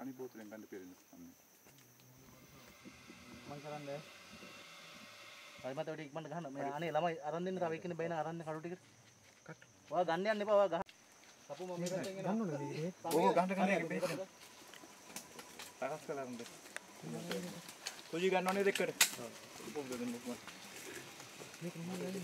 පානි බෝතලෙන් ගන්න පෙරෙන සම්මේ. මං කරන්නේ සයිමත් ඔය ඉක්මනට ගහන්න මේ අනේ ළමයි අරන් දෙන්න තව එක්කෙනෙක් බයින අරන් දෙන්න කඩු ටිකට කට් ඔයා ගන්න යන්න එපා ඔයා ගහ සපු මම මේ පැත්තෙන් එනවා ගන්නවද මේ ඕක ගන්න ගන්න එක බේස්. තරස් කලරුන්ද. කොජි ගන්නවනේ දෙකට. පොම් දෙන්න මොකක්ද? මේක මොනවද